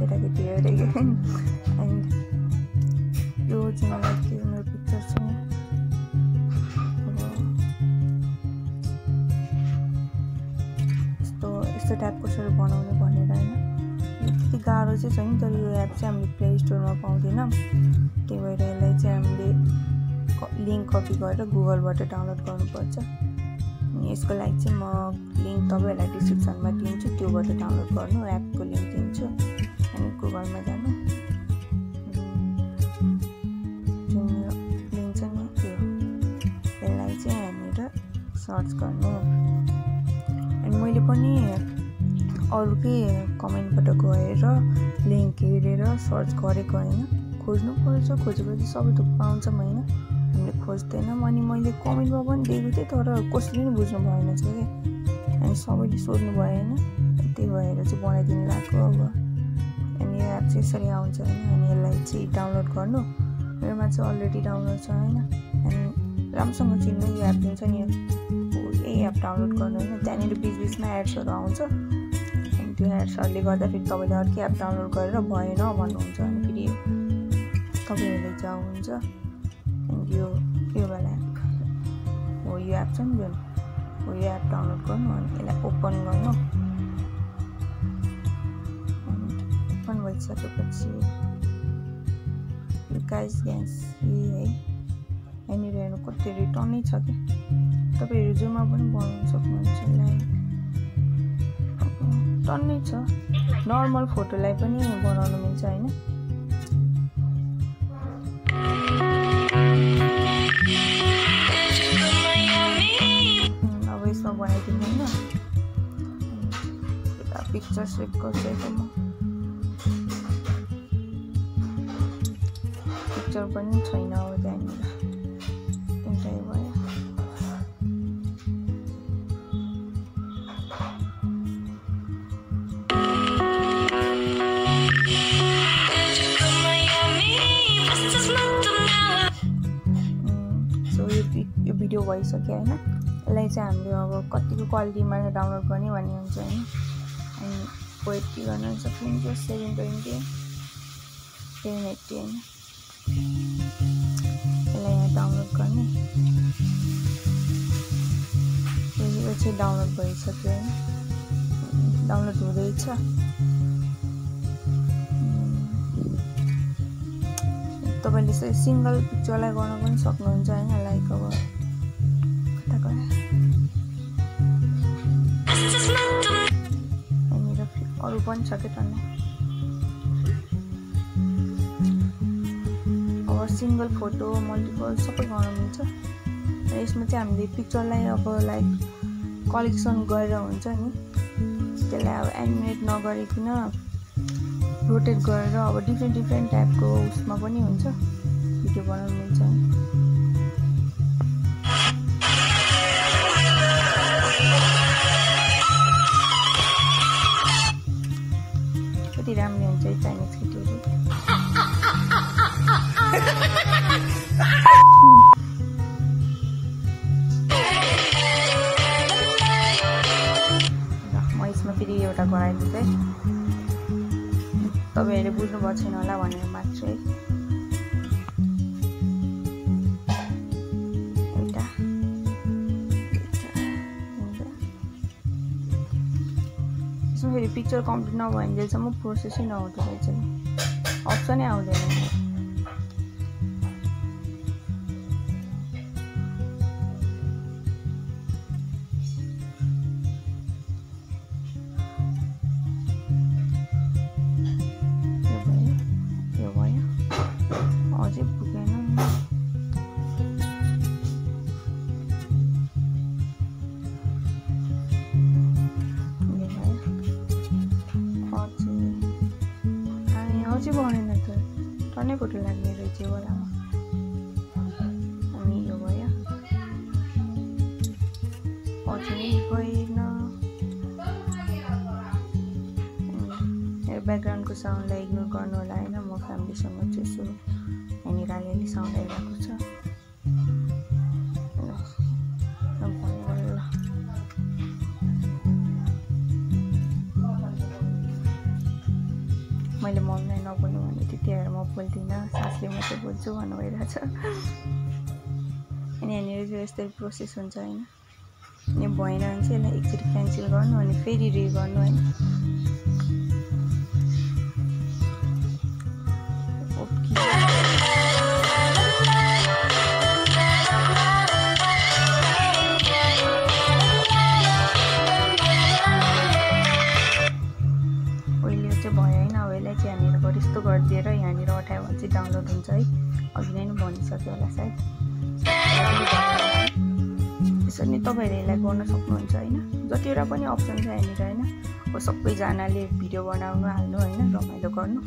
केटाकेटीहरू एन्ड यो चाहिँ मलाई के मेरो पिक्चर छ यस्तो यस्तो टाइपको कसरी बनाउने भनेर होइन त्यति गाह्रो चाहिँ छैन तर यो एप चाहिँ हामीले प्ले स्टोरमा पाउँदैनौँ त्यही भएर यसलाई चाहिँ हामीले लिङ्क कपी गरेर गुगलबाट डाउनलोड गर्नुपर्छ अनि यसको लागि चाहिँ म लिङ्क तपाईँहरूलाई डिस्क्रिप्सनमा दिन्छु त्योबाट डाउनलोड गर्नु एपको लिङ्क दिन्छु अनि गुगलमा जानु? जुन यो लिङ्क छ नि त्यो यसलाई चाहिँ यहाँनिर सर्च गर्नु अनि मैले पनि अरूकै कमेन्टबाट गएर लिङ्क हेरेर सर्च गरेको होइन। खोज्नु पर्छ खोजेपछि सबै थुक पाउँछौँ होइन। हामीले खोज्दैनौँ अनि मैले कमेन्टमा पनि दिएको थिएँ तर कसैले पनि बुझ्नु भएन छ कि? अनि सबैले सोध्नु भयो होइन त्यही भएर चाहिँ बनाइदिनु लाग्यो अब। चाहिँ यसरी आउँछ होइन अनि यसलाई चाहिँ डाउनलोड गर्नु। मेरोमा चाहिँ अलरेडी डाउनलोड छ होइन अनि राम्रोसँग चिन्नु यो एप हुन्छ नि यही एप डाउनलोड गर्नु होइन त्यहाँनिर बिच बिचमा एड्सहरू आउँछ। अनि त्यो एड्सहरूले गर्दाखेरि तपाईँले अर्कै एप डाउनलोड गरेर भएन भन्नुहुन्छ अनि फेरि तपाईँहरूले जानुहुन्छ अनि यो यो वाला एप हो यो एप छ नि जुन। हो यो एप डाउनलोड गर्नु अनि यसलाई ओपन गर्नु। यो गाइस ग्यास है यहाँनिर हेर्नु कति रिटर्नै छ कि तपाईँहरू जोमा पनि बनाउनु सक्नुहुन्छ लाइक टन्नै छ नर्मल फोटोलाई पनि बनाउनु मिल्छ होइन अब यसमा बनाइदिनु होइन पिक्चर सेभ गर्छु म पिक्चर पनि छैन अब त्यहाँनिर एउटै भयो यो भिडियो भइसक्यो होइन यसलाई चाहिँ हामीले अब कतिको क्वालिटीमा डाउनलोड गर्ने भन्ने हुन्छ होइन अनि फोर एट्टी गर्न सकिन्छ सेभेन ट्वेन्टी सेभेन एट्टी होइन यसलाई यहाँ डाउनलोड गर्ने यो चाहिँ डाउनलोड भइसक्यो डाउनलोड हुँदैछ तपाईँले चाहिँ सिङ्गल पिक्चरलाई गर्न पनि सक्नुहुन्छ होइन लाइक अब कता यहाँनिर फे- अरू पनि छ क्या टन्नै सिङ्गल फोटो मल्टिपल सबै गर्न मिल्छ र यसमा चाहिँ हामीले पिक्चरलाई अब लाइक कलेक्सन गरेर हुन्छ नि। त्यसलाई अब एनिमेट नगरिकन रोटेट गरेर अब डिफ्रेन्ट डिफ्रेन्ट टाइपको उसमा पनि हुन्छ। भिडियो बनाउनु मिल्छ फेरि एउटा गराइदिन्छु है तपाईँहरूले बुझ्नुभएको छैन होला भनेर मात्रै फेरि पिक्चर कम्प्लिट नभइन्जेलसम्म प्रोसेसै नहुँदो रहेछ अप्सनै आउँदैन अझै बनेन त टन्नै फोटो लाग्ने रहेछ वालामा अनि यो भयो अझै भएन ब्याकग्राउन्डको साउन्डलाई इग्नोर गर्नु होला होइन म फ्यामिलीसँग चाहिँ यसो यहाँनिर अलिअलि साउन्ड आइरहेको मैले मम्मीलाई नबोल्नु भने त्यति भएर म बोल्दिनँ सासले मात्रै बोल्छु भन्नु भइरहेछ। अनि यहाँनिर यस्तै प्रोसेस हुन्छ होइन। अनि भएन भने चाहिँ यसलाई एकचोटि क्यान्सल गर्नु अनि फेरि रि गर्नु होइन गरिदिएर यहाँनिर अठायो भने चाहिँ डाउनलोड हुन्छ है। अघि नै भनिसक्यो होला सायद। यसरी नै तपाईँहरूले यसलाई गर्न सक्नुहुन्छ होइन। जतिवटा पनि अप्सन छ यहाँनिर होइन। सबैजनाले भिडियो बनाउनु हाल्नु होइन रमाइलो गर्नु।